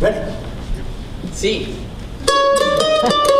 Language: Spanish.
Ready? Sí.